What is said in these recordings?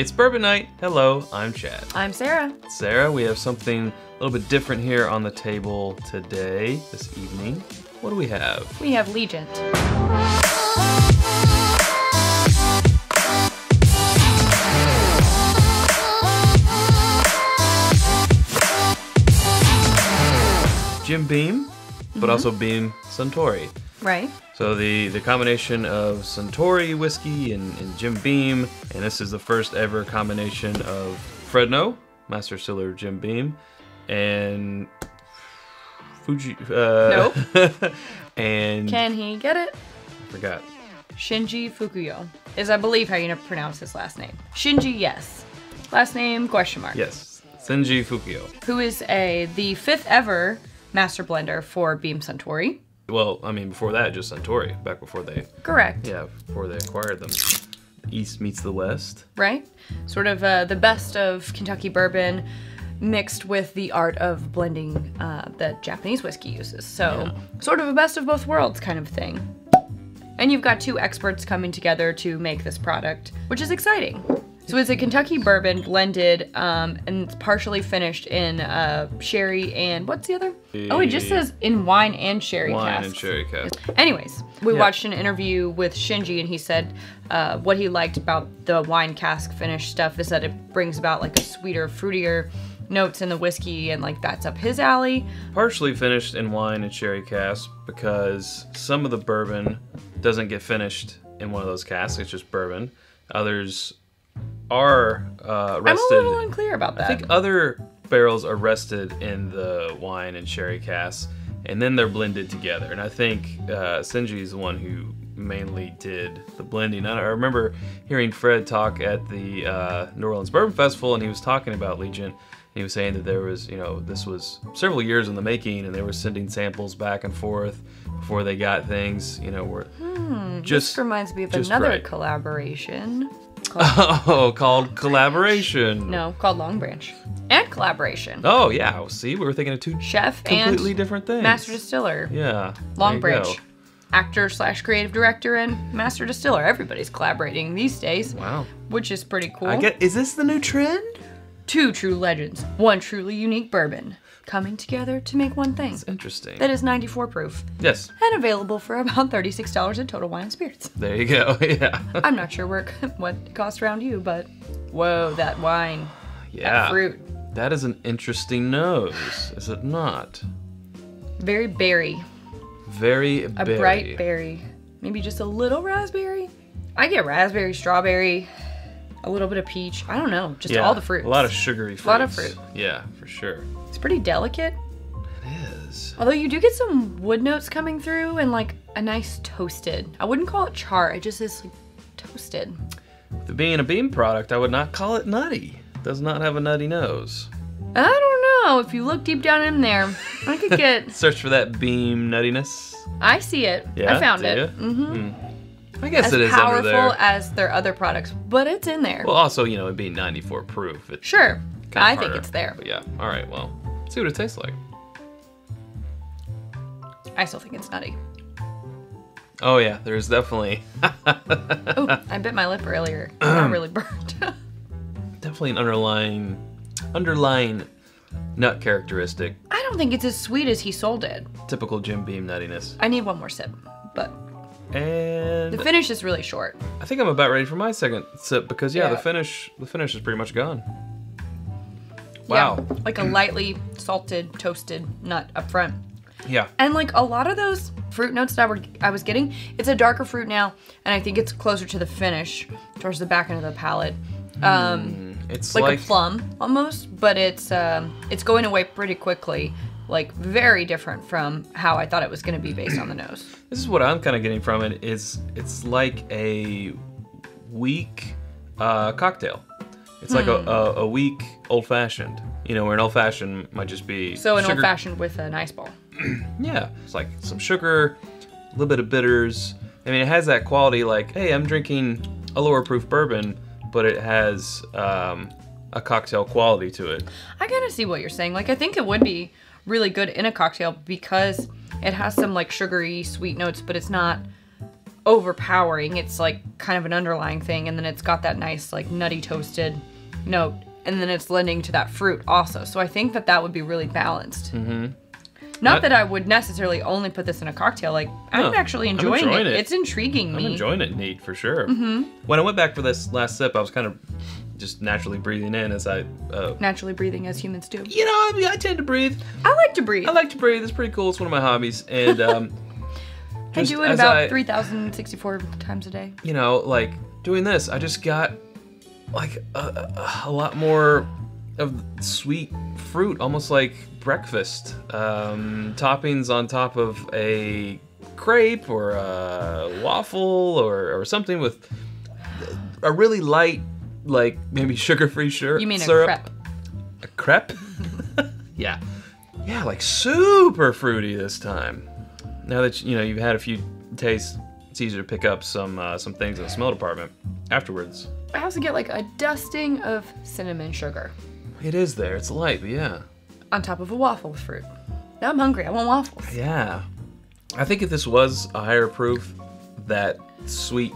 It's Bourbon Night. Hello, I'm Chad. I'm Sara. Sara, we have something a little bit different here on the table today, this evening. What do we have? We have Legent. Jim Beam, but mm-hmm. also Beam Suntory. Right. So the, the combination of Suntory whiskey and, and Jim Beam, and this is the first ever combination of Fred Noe, Master Distiller Jim Beam, and Fuji. Uh, nope. and Can he get it? I forgot. Shinji Fukuyo is, I believe, how you pronounce his last name. Shinji, yes. Last name question mark. Yes, Shinji Fukuyo. Who is a the fifth ever master blender for Beam Suntory. Well, I mean, before that, just Suntory, back before they. Correct. Yeah, before they acquired them. The East meets the West. Right? Sort of uh, the best of Kentucky bourbon mixed with the art of blending uh, that Japanese whiskey uses. So, yeah. sort of a best of both worlds kind of thing. And you've got two experts coming together to make this product, which is exciting. So it's a Kentucky bourbon blended um, and it's partially finished in uh, sherry and what's the other? Oh, it just says in wine and sherry wine cask. and sherry cask. Anyways, we yeah. watched an interview with Shinji and he said uh, what he liked about the wine cask finish stuff is that it brings about like a sweeter, fruitier notes in the whiskey and like that's up his alley. Partially finished in wine and sherry cask because some of the bourbon doesn't get finished in one of those casks. It's just bourbon. Others are uh, rested. I'm a little unclear about that. I think other barrels are rested in the wine and sherry casks, and then they're blended together. And I think uh, Shinji is the one who mainly did the blending. I remember hearing Fred talk at the uh, New Orleans Bourbon Festival, and he was talking about Legent. He was saying that there was, you know, this was several years in the making, and they were sending samples back and forth before they got things, you know, were hmm, just. This reminds me of another right. collaboration. Called, oh, called collaboration. No, called Longbranch. And collaboration. Oh yeah, see, we were thinking of two chef completely different things. Master distiller. Yeah. Longbranch. Go. Actor slash creative director and master distiller. Everybody's collaborating these days. Wow. Which is pretty cool. I get. Is this the new trend? Two true legends, one truly unique bourbon coming together to make one thing. That's interesting. That is 94 proof. Yes. And available for about $36 in total wine and spirits. There you go. Yeah. I'm not sure where, what it costs around you, but whoa, that wine. Yeah. That fruit. That is an interesting nose, is it not? Very berry. Very berry. A bright berry. Maybe just a little raspberry. I get raspberry, strawberry, a little bit of peach. I don't know, just yeah, all the fruits. A lot of sugary fruits. A lot of fruit. Yeah, for sure. It's pretty delicate. It is. Although you do get some wood notes coming through and like a nice toasted. I wouldn't call it char. It just is like toasted. With it being a beam product, I would not call it nutty. It does not have a nutty nose. I don't know. If you look deep down in there, I could get. Search for that beam nuttiness. I see it. Yeah, I found it. Mm-hmm. Mm. I guess as it is powerful as their other products, but it's in there. Well, also, you know, it being 94 proof. It's sure. I harder. think it's there. But yeah. All right. Well, see what it tastes like. I still think it's nutty. Oh yeah, there's definitely. oh, I bit my lip earlier. Not really burnt. definitely an underlying, underlying nut characteristic. I don't think it's as sweet as he sold it. Typical Jim Beam nuttiness. I need one more sip, and the finish is really short. I think I'm about ready for my second sip because yeah, Yeah. the finish the finish is pretty much gone. Wow. Yeah, like a lightly salted, toasted nut up front. Yeah. And like a lot of those fruit notes that I, were, I was getting, it's a darker fruit now, and I think it's closer to the finish, towards the back end of the palate. Um, It's like, like, a plum almost, but it's um, it's going away pretty quickly. Like very different from how I thought it was going to be based on the nose. this is what I'm kind of getting from it is it's like a weak uh, cocktail. It's like a, Hmm. a, a weak old fashioned. You know, where an old fashioned might just be So an sugar- old fashioned with an ice ball. Yeah, it's like some sugar, a little bit of bitters. I mean, it has that quality like, hey, I'm drinking a lower proof bourbon, but it has um, a cocktail quality to it. I kind of see what you're saying. Like I think it would be really good in a cocktail because it has some like sugary sweet notes, but it's not overpowering. It's like kind of an underlying thing, and then it's got that nice like nutty toasted note, and then it's lending to that fruit also. So I think that that would be really balanced. Mm-hmm. Not That- that I would necessarily only put this in a cocktail. Like I'm No, actually I'm enjoying, enjoying it. it. It's intriguing me. I'm enjoying it Nate, for sure. Mm-hmm. When I went back for this last sip, I was kind of just naturally breathing in as I, uh, Naturally breathing as humans do. you know, I, mean, I tend to breathe. I like to breathe. I like to breathe. It's pretty cool. It's one of my hobbies, and um, I do it about I- 3,064 times a day. you know, like doing this, I just got like a, a, a lot more of sweet fruit, almost like breakfast um, toppings on top of a crepe or a waffle or, or something with a really light, like maybe sugar-free sure, You mean a syrup. crepe? A crepe? yeah. Yeah, like super fruity this time. Now that you know you've had a few tastes, it's easier to pick up some uh, some things in the smell department afterwards. I also get like a dusting of cinnamon sugar It is there. It's light, but yeah, on top of a waffle with fruit. Now I'm hungry. I want waffles. yeah. I think if this was a higher proof, that sweet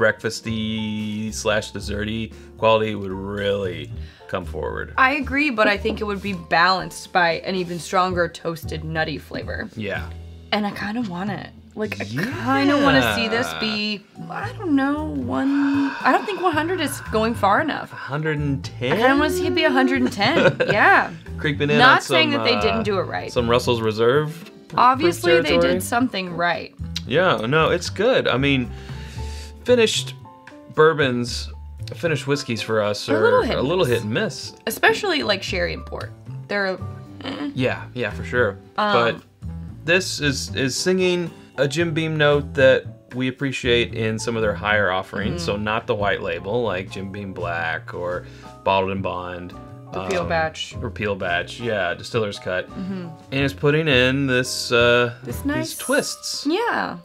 breakfasty slash desserty quality would really come forward. I agree, but I think it would be balanced by an even stronger toasted nutty flavor. Yeah. And I kind of want it. Like, I kind of want to see this be, I don't know, one. I don't think 100 is going far enough. 110. I kind of want to see it be 110. yeah. creeping in. Not saying some, that they uh, didn't do it right. Some Russell's Reserve. Obviously, they did something right. Yeah, no, it's good. I mean, finished bourbons, finished whiskeys for us A are little hit a little hit and miss. Especially like sherry and port. They're. Yeah, yeah, for sure. Um, but this is is singing a Jim Beam note that we appreciate in some of their higher offerings. Mm-hmm. So not the white label like Jim Beam Black or Bottled in Bond. The peel um, batch. or peel batch, yeah, distiller's cut, and it's putting in this uh, This these nice- twists. Yeah.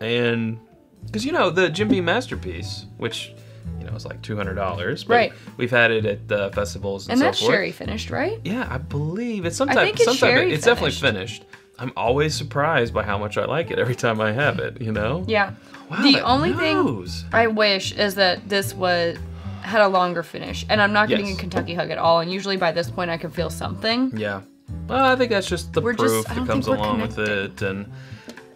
and because you know the Jim Beam masterpiece, which you know is like two hundred dollars, Right. We've had it at uh, festivals and, And so that's forth. sherry finished, right? Yeah, I believe it's sometime. think it's sometime sherry it's definitely finished. I'm always surprised by how much I like it every time I have it. You know. Yeah. Wow, the only thing. I wish is that this was had a longer finish, and I'm not getting Yes. a Kentucky hug at all. And usually by this point, I can feel something. Yeah. Well, I think that's just the We're proof I don't that comes along with it, and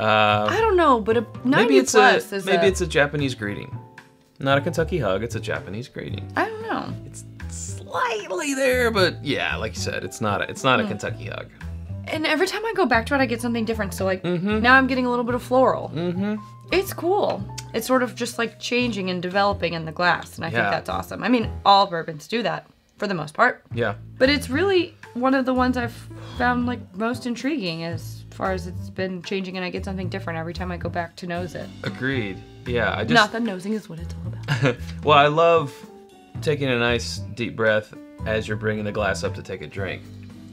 uh, I don't know, but a 90 maybe it's plus a is maybe a, it's a Japanese greeting, not a Kentucky hug. It's a Japanese greeting. I don't know. It's slightly there, but yeah, like you said, it's not a, it's Hmm. not a Kentucky hug. And every time I go back to it, I get something different. So like Mm-hmm. now I'm getting a little bit of floral. Mm-hmm. It's cool. It's sort of just like changing and developing in the glass, and I think that's awesome. I mean, all bourbons do that for the most part, Yeah. but it's really one of the ones I've found like most intriguing as far as it's been changing, and I get something different every time I go back to nose it. Agreed. Yeah, I just Not that nosing is what it's all about. well, I love taking a nice deep breath as you're bringing the glass up to take a drink,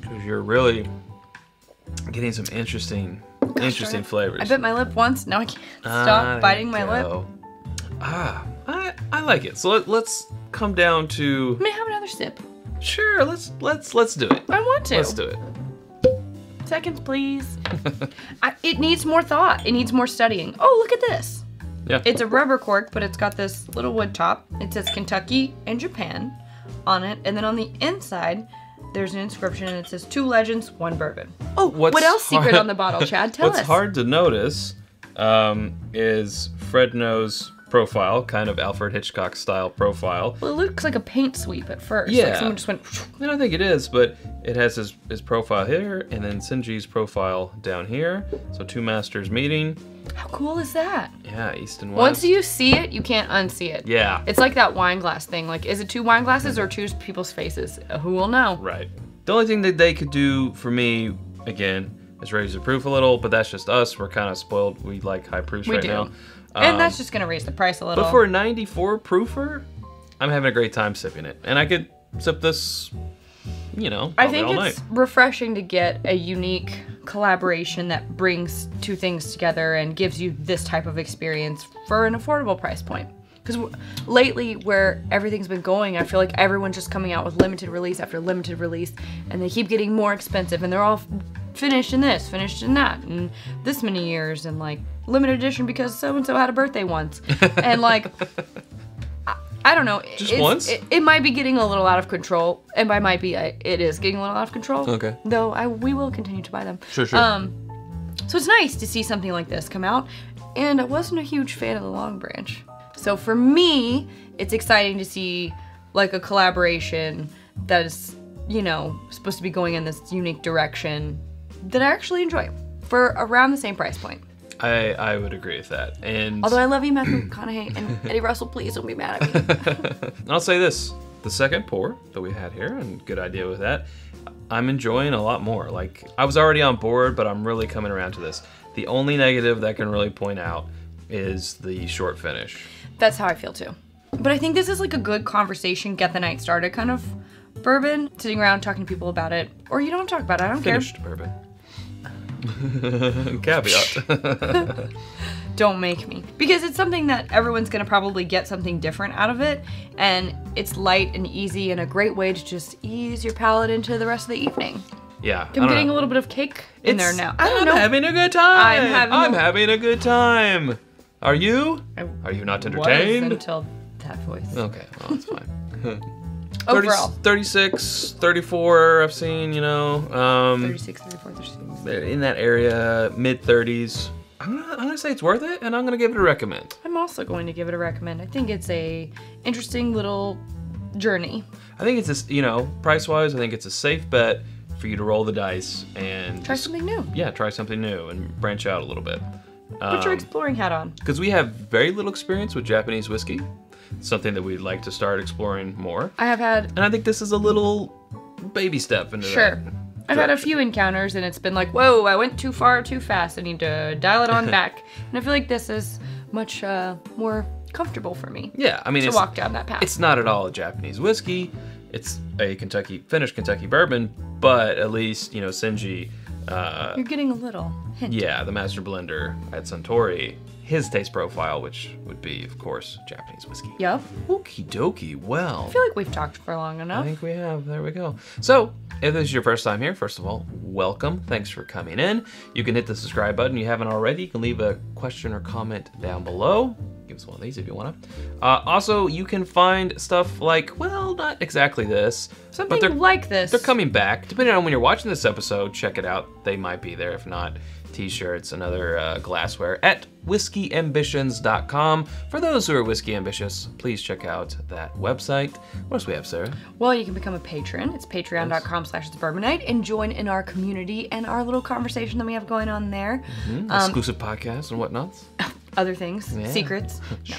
because you're really getting some interesting, interesting flavors. I bit my lip once. Now I can't Ah, stop there biting my lip. go. Ah, I, I like it. So let, let's come down to May I have another sip? sure. Let's let's let's do it. I want to. Let's do it. Seconds, please. I, it needs more thought. It needs more studying. Oh, look at this. Yeah. It's a rubber cork, but it's got this little wood top. It says Kentucky and Japan on it. And then on the inside, there's an inscription and it says two legends, one bourbon. Oh, What's what else secret on the bottle, Chad? Tell What's us. hard to notice um, is Fred Noe's profile, kind of Alfred Hitchcock style profile. Well, it looks like a paint sweep at first. Yeah. Like someone just went. I don't think it is, but it has his, his profile here and then Shinji's profile down here. So two masters meeting. How cool is that? Yeah, east and west. Once you see it, you can't unsee it. yeah, It's like that wine glass thing. Like, is it two wine glasses or two people's faces? Who will know? right. The only thing that they could do for me, again, is raise the proof a little, but that's just us. We're kind of spoiled. We like high proofs We right do. now. And Um, that's just gonna raise the price a little. But for a 94 proofer, I'm having a great time sipping it. And I could sip this, you know, I think it's night. refreshing to get a unique collaboration that brings two things together and gives you this type of experience for an affordable price point. Because lately, where everything's been going, I feel like everyone's just coming out with limited release after limited release, and they keep getting more expensive, and they're all finished in this, finished in that, and this many years, and like limited edition because so and so had a birthday once, and like. I- I don't know. Just it's- once? It, it might be getting a little out of control, and by might be, I, it is getting a little out of control. Okay. Though I we will continue to buy them. Sure, sure. Um, so it's nice to see something like this come out, and I wasn't a huge fan of the Longbranch. So for me, it's exciting to see like a collaboration that is, you know, supposed to be going in this unique direction that I actually enjoy for around the same price point. I I would agree with that. And Although I love you, Matthew McConaughey and Eddie Russell, please don't be mad at me. I'll say this: the second pour that we had here, and good idea with that. I'm enjoying a lot more. Like I was already on board, but I'm really coming around to this. The only negative that I can really point out is the short finish. That's how I feel too. But I think this is like a good conversation, get the night started kind of bourbon, sitting around talking to people about it. Or you don't talk about it, I don't care. Finished bourbon. Caveat. don't make me because it's something that everyone's going to probably get something different out of it and it's light and easy and a great way to just ease your palate into the rest of the evening yeah. I'm getting know. a little bit of cake in there now i don't I'm know having a good time. I'm having I'm a- having a good time. Are you? I Are you not entertained? until that voice Okay, well, that's fine. 30, overall 36, 34, I've seen, you know. Um, 36 34 36 in that area, mid 30s. I'm gonna, I'm gonna say it's worth it, and I'm gonna give it a recommend. i'm also going to give it a recommend i think it's a interesting little journey I think it's just, you know, price wise, I think it's a safe bet for you to roll the dice and try just- something new yeah, try something new and branch out a little bit. put your exploring hat on Because we have very little experience with Japanese whiskey, something that we'd like to start exploring more. i have had And I think this is a little baby step into Sure. that. I've had a few encounters and it's been like, whoa, I went too far too fast. I need to dial it on back. And I feel like this is much uh, more comfortable for me Yeah, I mean, to it's, walk down that path. it's not at all a Japanese whiskey. It's a Kentucky finished Kentucky bourbon, but at least you know Shinji, uh, You're getting a little hint. yeah, the master blender at Suntory, his taste profile, which would be of course Japanese whiskey. Yup. Okie dokie. Well, I feel like we've talked for long enough. I think we have. There we go. So, if this is your first time here, first of all, welcome. Thanks for coming in. You can hit the subscribe button. If you haven't already, you can leave a question or comment down below. Give us one of these if you want to. Uh, also, you can find stuff like, well, not exactly this, Something but they're, like this. they're coming back. Depending on when you're watching this episode, check it out. They might be there. If not, t-shirts and other uh, glassware at whiskeyambitions.com. For those who are whiskey ambitious, please check out that website. What else we have, Sara? Well, you can become a patron. It's patreon.com slash the bourbon and join in our community and our little conversation that we have going on there. Um, exclusive podcasts and whatnot. Other things, Yeah. secrets. No.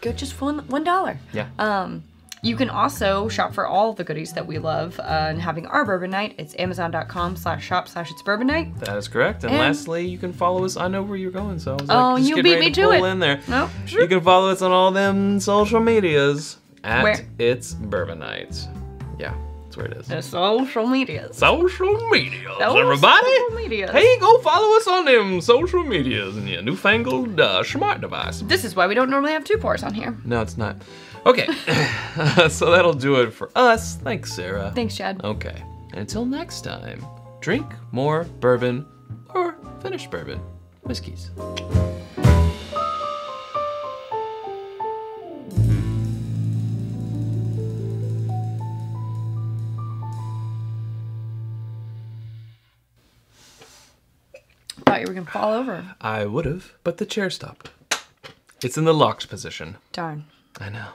Go just for one one dollar. Yeah. Um, you can also shop for all the goodies that we love uh, and having our bourbon night. It's amazon.com slash shop slash it's bourbon night. that is correct. And, and- lastly, you can follow us. I know where you're going, so I was like, Oh, you beat me to pull it. in there. No, You can follow us on all them social medias at Where? It's Bourbon Night. Yeah, that's where it is. The social medias. Social medias, everybody. social medias. Hey, go follow us on them social medias and your newfangled uh, smart device. This is why we don't normally have two pours on here. No, it's not. Okay, so that'll do it for us. Thanks, Sara. Thanks, Chad. Okay, until next time, drink more bourbon or finish bourbon whiskeys. Thought you were gonna fall over. I would have, but the chair stopped. It's in the locked position. Darn. I know.